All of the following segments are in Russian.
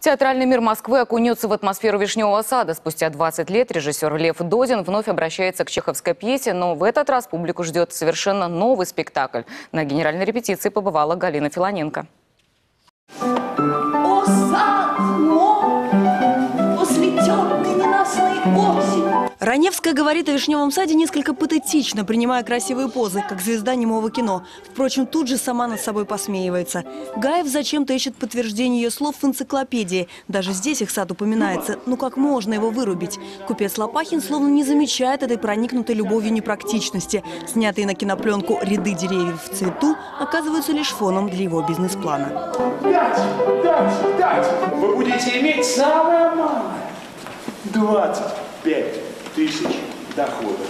Театральный мир Москвы окунется в атмосферу «Вишневого сада». Спустя 20 лет режиссер Лев Додин вновь обращается к чеховской пьесе, но в этот раз публику ждет совершенно новый спектакль. На генеральной репетиции побывала Галина Филоненко. Раневская говорит о «Вишневом саде» несколько патетично, принимая красивые позы, как звезда немого кино. Впрочем, тут же сама над собой посмеивается. Гаев зачем-то ищет подтверждение ее слов в энциклопедии. Даже здесь их сад упоминается. Ну как можно его вырубить? Купец Лопахин словно не замечает этой проникнутой любовью непрактичности. Снятые на кинопленку ряды деревьев в цвету оказываются лишь фоном для его бизнес-плана. Дайте, дайте, дайте. Вы будете иметь самое малое. 25 тысяч доходов.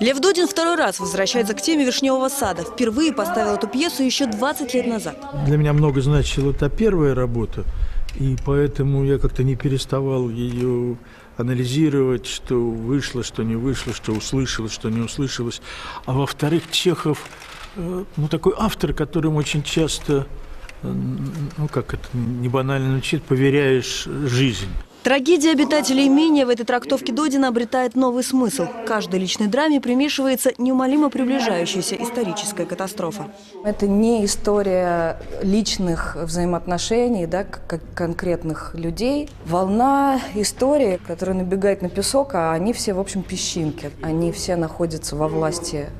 Лев Додин второй раз возвращается к теме «Вишневого сада». Впервые поставил эту пьесу еще 20 лет назад. Для меня много значила та первая работа, и поэтому я как-то не переставал ее анализировать, что вышло, что не вышло, что услышалось, что не услышалось. А во-вторых, Чехов, э, ну, такой автор, которым очень часто, э, ну, как это не банально звучит, поверяешь жизнь. Трагедия обитателей имения в этой трактовке Додина обретает новый смысл. К каждой личной драме примешивается неумолимо приближающаяся историческая катастрофа. Это не история личных взаимоотношений, да, как конкретных людей. Волна истории, которая набегает на песок, а они все, в общем, песчинки. Они все находятся во власти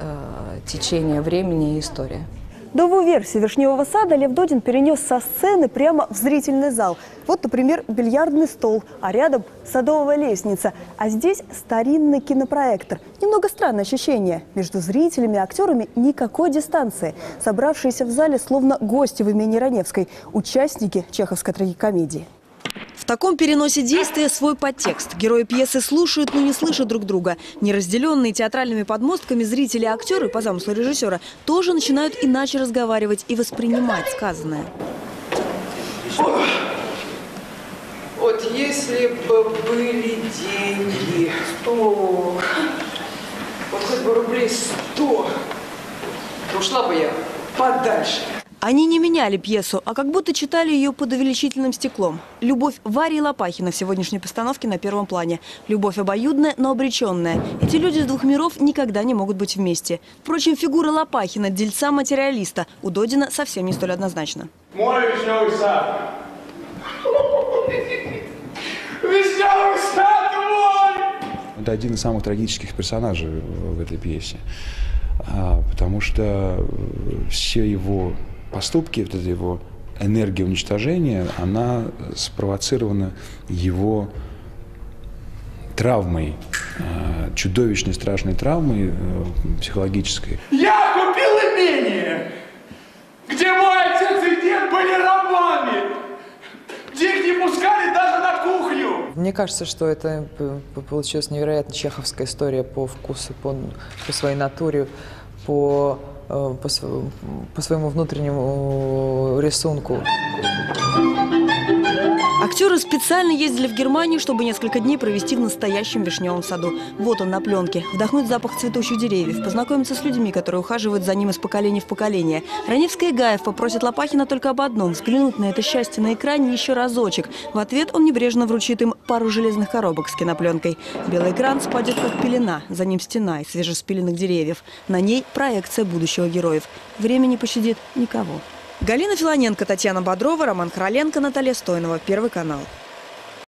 э, течения времени и истории. Новую версию «Вишневого сада» Лев Додин перенес со сцены прямо в зрительный зал. Вот, например, бильярдный стол, а рядом садовая лестница. А здесь старинный кинопроектор. Немного странное ощущение. Между зрителями и актерами никакой дистанции. Собравшиеся в зале словно гости в имении Раневской, участники чеховской трагикомедии. В таком переносе действия свой подтекст. Герои пьесы слушают, но не слышат друг друга. Неразделенные театральными подмостками зрители и актеры, по замыслу режиссера, тоже начинают иначе разговаривать и воспринимать сказанное. Вот если бы были деньги, о, вот хоть бы рублей сто, то ушла бы я подальше. Они не меняли пьесу, а как будто читали ее под увеличительным стеклом. Любовь Варии Лопахина в сегодняшней постановке на первом плане. Любовь обоюдная, но обреченная. Эти люди с двух миров никогда не могут быть вместе. Впрочем, фигура Лопахина, дельца-материалиста, у Додина совсем не столь однозначна. Мой вишневый сад. Вишневый сад мой! Это один из самых трагических персонажей в этой пьесе, А, потому что все его поступки, вот эта его энергия уничтожения, она спровоцирована его травмой, э, чудовищной страшной травмой э, психологической. Я купил имение, где мой отец и дед были рабами, где их не пускали даже на кухню. Мне кажется, что это п- получилась невероятно чеховская история по вкусу, по, по своей натуре, по, э, св- по своему внутреннему э, рисунку. Актеры специально ездили в Германию, чтобы несколько дней провести в настоящем вишневом саду. Вот он на пленке. Вдохнуть запах цветущих деревьев, познакомиться с людьми, которые ухаживают за ним из поколения в поколение. Раневская и Гаев попросят Лопахина только об одном – взглянуть на это счастье на экране еще разочек. В ответ он небрежно вручит им пару железных коробок с кинопленкой. Белый экран спадет как пелена, за ним стена из свежеспиленных деревьев. На ней проекция будущего героев. Время не пощадит никого. Галина Филоненко, Татьяна Бодрова, Роман Хроленко, Наталья Стоинова. Первый канал.